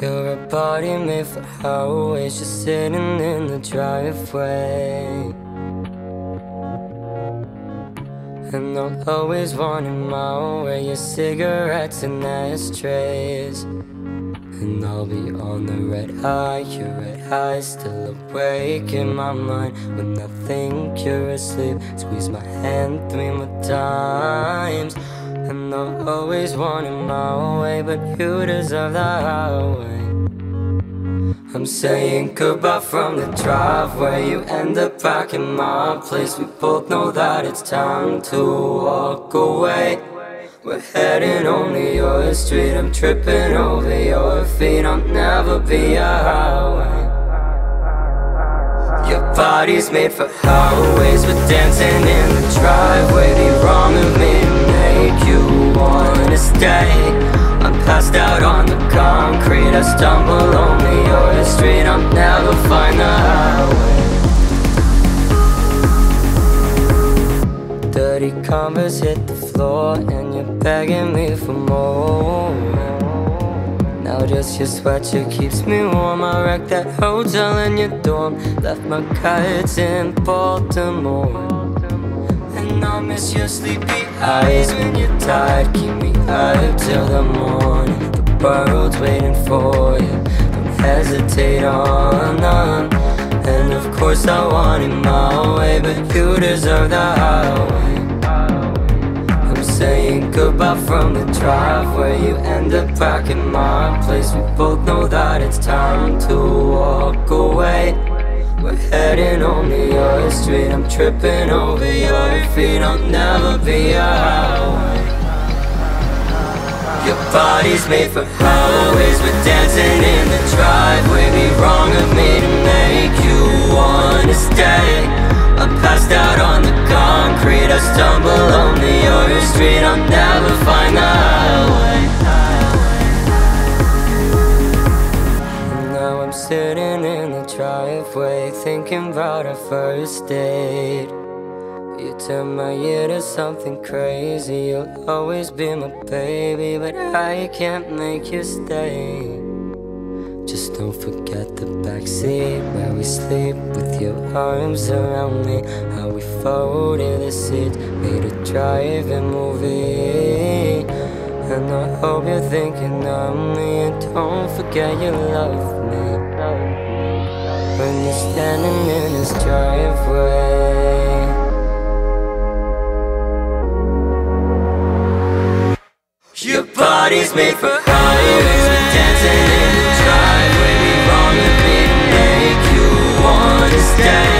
You're a body made for highways, just sitting in the driveway. And I'll always want it my way, your cigarettes and ashtrays. And I'll be on the red eye, your red eye still awake in my mind When I think you're asleep, squeeze my hand three more times And I always want it my way, but you deserve the highway. I'm saying goodbye from the driveway. You end up back in my place. We both know that it's time to walk away. We're heading only your street. I'm tripping over your feet. I'll never be a highway. Your body's made for highways. We're dancing in the driveway wanna I'm passed out on the concrete. I stumble only your street I'll never find the highway. Dirty Converse hit the floor And you're begging me for more. Now just your sweatshirt keeps me warm. I wrecked that hotel in your dorm. Left my kites in Baltimore And I miss your sleepy. Eyes when you're tired Keep me up till the morning. The world's waiting for you Don't hesitate on, on. And of course I want it my way But you deserve the highway. I'm saying goodbye from the driveway. You end up back in my place. We both know that it's time to walk away We're heading on the your street. I'm tripping over your feet. I'll never be highway. Your body's made for highways. We're dancing in the driveway. Be wrong of me to make you wanna stay. I'm passed out on the concrete. I stumble only your street. I'll never find the sitting in the driveway Thinking about our first date You turn my year to something crazy You'll always be my baby But I can't make you stay just don't forget the backseat where we sleep with your arms around me. How we folded the seats, made a drive-in movie. And I hope you're thinking of me, and don't forget you love me. When you're standing in this driveway. Your body's made for highways, we're dancing in the driveway. Be of me to make you wanna stay.